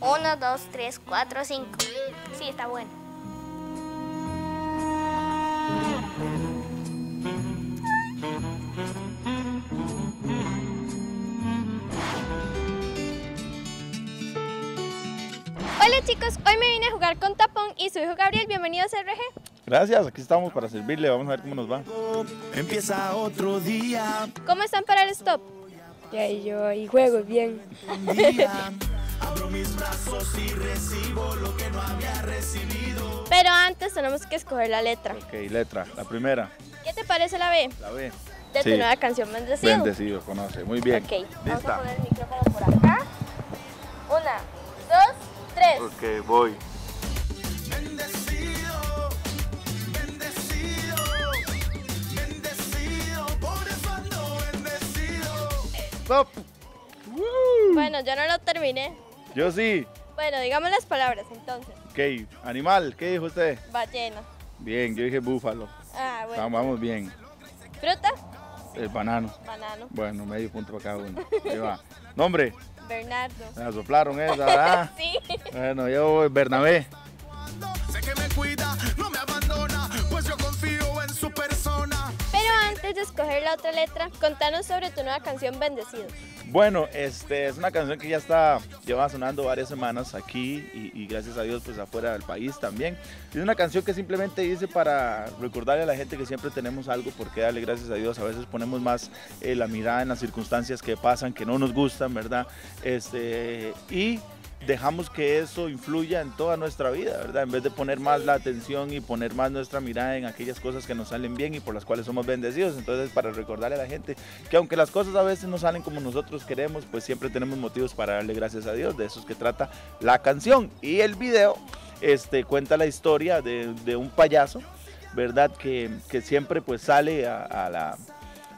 1, 2, 3, 4, 5. Sí, está bueno. Hola chicos, hoy me vine a jugar con Tapón y su hijo Gabriel, bienvenidos a RG. Gracias, aquí estamos para servirle, vamos a ver cómo nos va. Empieza otro día. ¿Cómo están para el stop? Ya, yo y juego bien. mis brazos y recibo lo que no había recibido. Pero antes tenemos que escoger la letra. Ok, letra. La primera, ¿Qué te parece la B? la B. De tu nueva canción Bendecido. Bendecido, conoce. Muy bien. Ok, vamos a Lista. poner el micrófono por acá. Una, dos, tres. Ok, voy. Bendecido, bendecido, bendecido, por eso ando bendecido. Stop. Bueno, yo no lo terminé. Yo sí. Bueno, digamos las palabras entonces. Ok, animal, ¿qué dijo usted? Ballena. Bien, yo dije búfalo. Ah, bueno. Vamos, vamos bien. Fruta, El banano. banano. Bueno, medio punto para cada uno. Ahí va. Nombre. Bernardo. Me soplaron esa, ¿verdad? Sí. Bueno, yo voy Bernabé. Sé que me cuida, no escoger la otra letra, contanos sobre tu nueva canción Bendecido. Bueno, este es una canción que ya está, lleva sonando varias semanas aquí y, y gracias a Dios pues afuera del país también. Es una canción que simplemente hice para recordarle a la gente que siempre tenemos algo por qué darle gracias a Dios. A veces ponemos más eh, la mirada en las circunstancias que pasan, que no nos gustan, ¿verdad? Este, y dejamos que eso influya en toda nuestra vida, ¿verdad? En vez de poner más la atención y poner más nuestra mirada en aquellas cosas que nos salen bien y por las cuales somos bendecidos. Entonces, para recordarle a la gente que aunque las cosas a veces no salen como nosotros queremos, pues siempre tenemos motivos para darle gracias a Dios. De eso es que trata la canción. Y el video este, cuenta la historia de, un payaso, ¿verdad? Que, que siempre pues sale a, a la,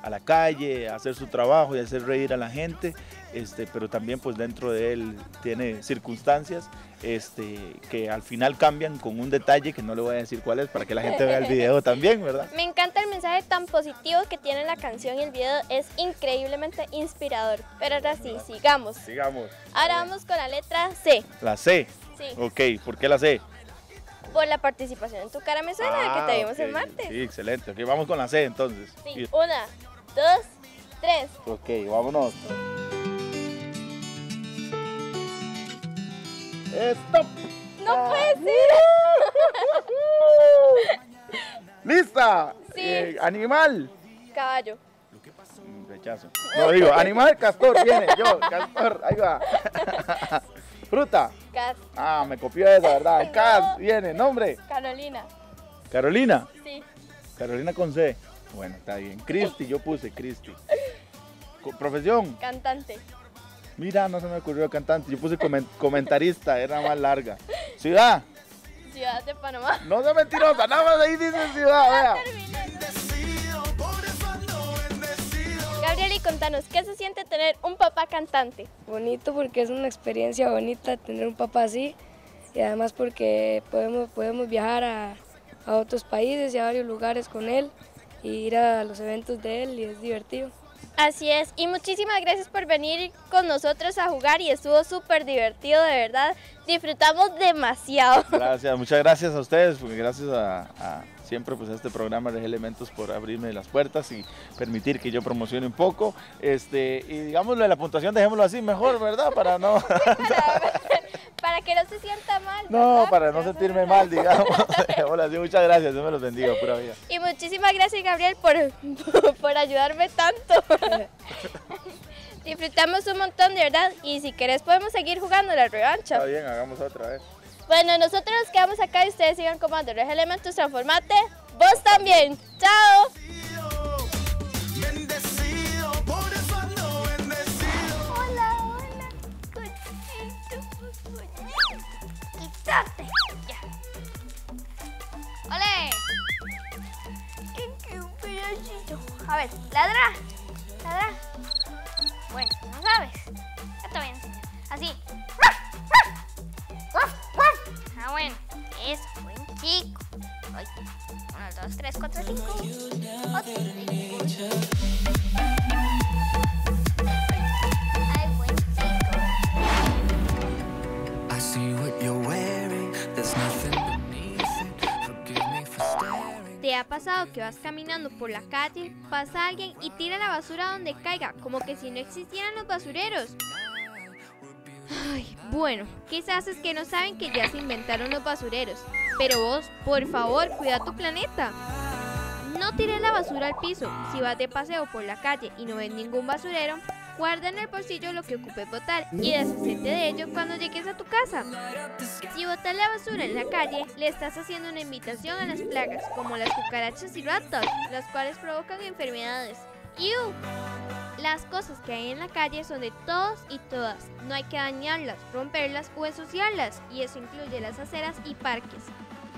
a la calle a hacer su trabajo y hacer reír a la gente. Este, pero también pues dentro de él tiene circunstancias este, que al final cambian con un detalle que no le voy a decir cuál es para que la gente vea el video también, ¿verdad? Me encanta el mensaje tan positivo que tiene la canción y el video es increíblemente inspirador. Pero ahora sí, sigamos. Sigamos. Ahora vamos con la letra C. La C. Sí, Ok, ¿por qué la C? por la participación en tu cara me suena Ah, que te vimos ok, el martes. Sí, excelente. Ok, vamos con la C entonces. Sí. Una, dos, tres. Ok, vámonos. ¡Stop! No puede ser. ¡Lista! Sí. Eh, animal. Caballo. Mm, Rechazo. No digo, animal, castor, viene, yo, castor, ahí va. Fruta. Gas. Ah, me copió esa, ¿verdad? No. Cas, viene, nombre. Carolina. Carolina. Sí. Carolina con C. Bueno, está bien. Cristi, yo puse Cristi. Profesión. Cantante. Mira, no se me ocurrió cantante. Yo puse comen- comentarista, era más larga. Ciudad. Ciudad de Panamá. No sea mentirosa, nada más ahí dice ciudad, vea. Gabriel, y contanos, ¿qué se siente tener un papá cantante? Bonito porque es una experiencia bonita tener un papá así y además porque podemos, podemos viajar a, a otros países y a varios lugares con él y ir a los eventos de él y es divertido. Así es, y muchísimas gracias por venir con nosotros a jugar y estuvo súper divertido, de verdad. Disfrutamos demasiado. Gracias, muchas gracias a ustedes, porque gracias a, a siempre pues a este programa de Elementos por abrirme las puertas y permitir que yo promocione un poco. Este, y digámoslo de la puntuación, dejémoslo así mejor, ¿verdad? Para no, para, para que no se sienta. No, ¿verdad? para no sentirme mal, digamos. Dejémoslo así, muchas gracias, Dios me los bendiga, pura vida. Y muchísimas gracias, Gabriel, por, por ayudarme tanto. Disfrutamos un montón, de verdad. Y si querés, podemos seguir jugando la revancha. Está bien, hagamos otra vez. Bueno, nosotros nos quedamos acá y ustedes sigan comando los elementos, transformate. Vos también. Chao. Eso, buen chico. Ay, 1, 2, 3, 4, 5. Ay, buen chico. I see what you're wearing. There's nothing. ¿Te ha pasado que vas caminando por la calle, pasa alguien y tira la basura donde caiga, como que si no existieran los basureros? Ay, bueno, quizás es que no saben que ya se inventaron los basureros. Pero vos, por favor, cuida tu planeta. No tires la basura al piso. Si vas de paseo por la calle y no ves ningún basurero, guarda en el bolsillo lo que ocupe botar y deshacete de ello cuando llegues a tu casa. Si botas la basura en la calle, le estás haciendo una invitación a las plagas, como las cucarachas y ratas, las cuales provocan enfermedades. ¡Ew! Las cosas que hay en la calle son de todos y todas. No hay que dañarlas, romperlas o ensuciarlas, y eso incluye las aceras y parques.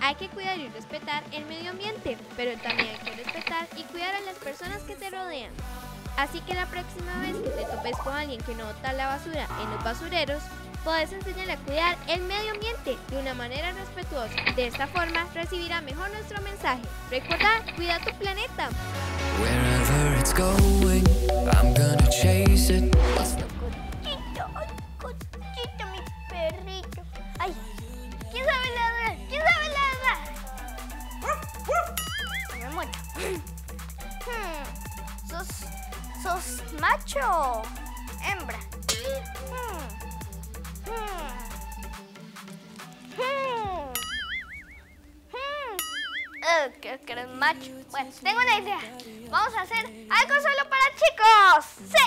Hay que cuidar y respetar el medio ambiente, pero también hay que respetar y cuidar a las personas que te rodean. Así que la próxima vez que te topes con alguien que no bota la basura en los basureros, puedes enseñarle a cuidar el medio ambiente de una manera respetuosa. De esta forma recibirá mejor nuestro mensaje. Recuerda, cuida tu planeta. Going, I'm gonna chase it. Eh, que eres macho. Bueno, tengo una idea. Vamos a hacer algo solo para chicos. Sí.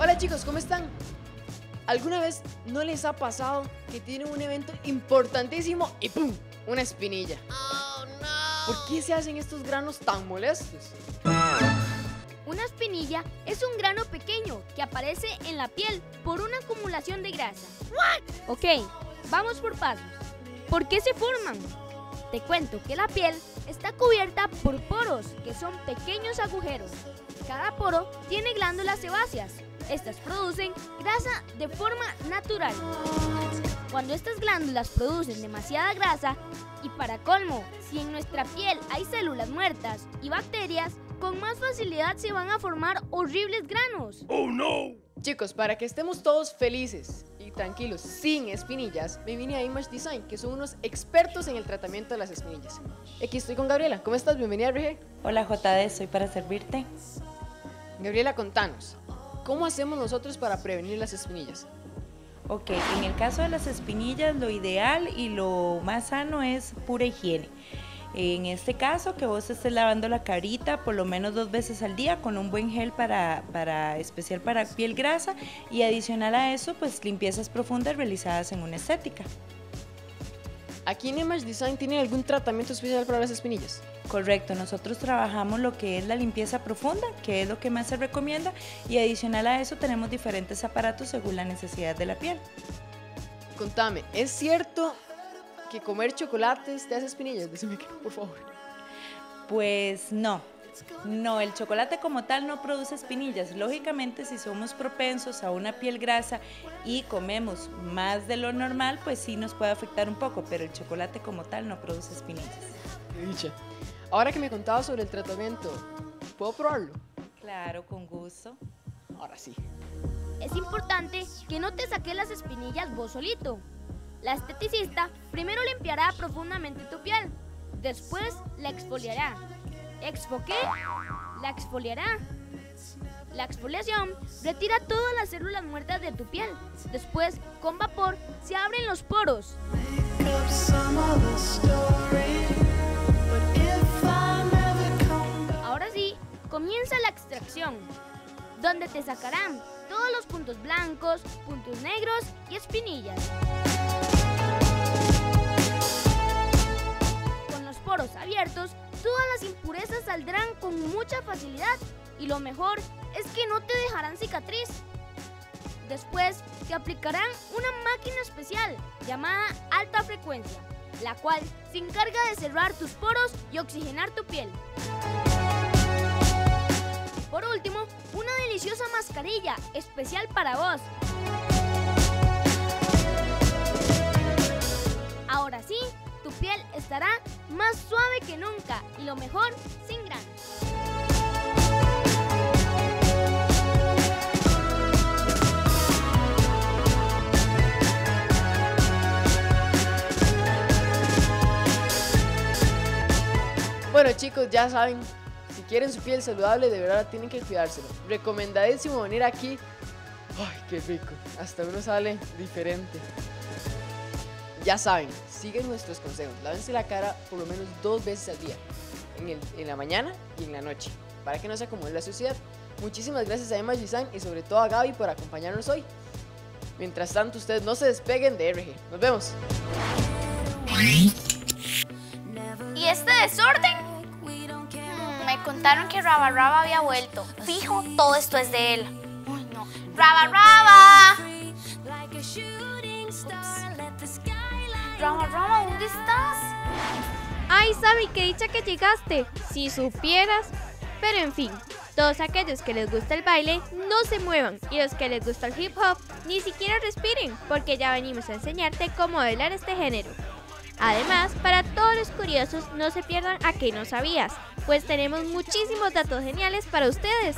Hola chicos, ¿cómo están? ¿Alguna vez no les ha pasado que tienen un evento importantísimo y ¡pum! Una espinilla. ¿Por qué se hacen estos granos tan molestos? Una espinilla es un grano pequeño que aparece en la piel por una acumulación de grasa. Ok, vamos por pasos. ¿Por qué se forman? Te cuento que la piel está cubierta por poros, que son pequeños agujeros. Cada poro tiene glándulas sebáceas. Estas producen grasa de forma natural. Cuando estas glándulas producen demasiada grasa, y para colmo, si en nuestra piel hay células muertas y bacterias, con más facilidad se van a formar horribles granos. Chicos, para que estemos todos felices tranquilos, sin espinillas, me vine a Image Design, que son unos expertos en el tratamiento de las espinillas. Aquí estoy con Gabriela. ¿Cómo estás? Bienvenida, RG. Hola JD, soy para servirte. Gabriela, contanos. ¿Cómo hacemos nosotros para prevenir las espinillas? Ok, en el caso de las espinillas, lo ideal y lo más sano es pura higiene. En este caso, que vos estés lavando la carita por lo menos dos veces al día con un buen gel para, para especial para piel grasa y adicional a eso, pues limpiezas profundas realizadas en una estética. ¿Aquí en Image Design tienen algún tratamiento especial para las espinillas? Correcto, nosotros trabajamos lo que es la limpieza profunda, que es lo que más se recomienda, y adicional a eso tenemos diferentes aparatos según la necesidad de la piel. Contame, ¿es cierto que comer chocolates te hace espinillas? Decime que no, por favor. Pues no, no, el chocolate como tal no produce espinillas. Lógicamente, si somos propensos a una piel grasa y comemos más de lo normal, pues sí nos puede afectar un poco, pero el chocolate como tal no produce espinillas. Qué dicha. Ahora que me contabas sobre el tratamiento, ¿puedo probarlo? Claro, con gusto. Ahora sí. Es importante que no te saques las espinillas vos solito. La esteticista primero limpiará profundamente tu piel, después la exfoliará. ¿Exfo qué? La exfoliará. La exfoliación retira todas las células muertas de tu piel. Después, con vapor, se abren los poros. Ahora sí, comienza la extracción, donde te sacarán todos los puntos blancos, puntos negros y espinillas. Poros abiertos, todas las impurezas saldrán con mucha facilidad y lo mejor es que no te dejarán cicatriz. Después te aplicarán una máquina especial llamada alta frecuencia, la cual se encarga de cerrar tus poros y oxigenar tu piel. Por último, una deliciosa mascarilla especial para vos. Ahora sí, piel estará más suave que nunca y lo mejor, sin granos. Bueno chicos, ya saben, si quieren su piel saludable, de verdad tienen que cuidárselo. Recomendadísimo venir aquí. Ay, qué rico. Hasta uno sale diferente. Ya saben, siguen nuestros consejos. Lávense la cara por lo menos dos veces al día. En, el- en la mañana y en la noche. Para que no se acumule la suciedad. Muchísimas gracias a Emma Gisán y sobre todo a Gaby por acompañarnos hoy. Mientras tanto, ustedes no se despeguen de RG. Nos vemos. ¿Y este desorden? Mm, me contaron que Raba Raba había vuelto. Fijo, todo esto es de él. Uy, no. ¡Raba Raba! Raba Raba, ¿dónde estás? Ay, Sammy, qué dicha que llegaste. Si supieras. Pero en fin, todos aquellos que les gusta el baile, no se muevan. Y los que les gusta el hip hop, ni siquiera respiren, porque ya venimos a enseñarte cómo bailar este género. Además, para todos los curiosos, no se pierdan a que no sabías, pues tenemos muchísimos datos geniales para ustedes.